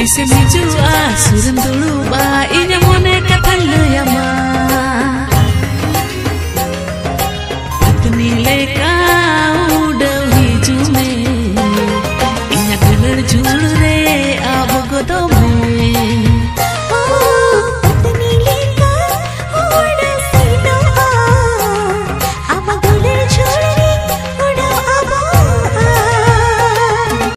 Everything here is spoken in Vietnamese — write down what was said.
Tise mijua suren dulu ba inya mone katan leyama Atni leka udaw hijume Inya kunar julu re abogodomu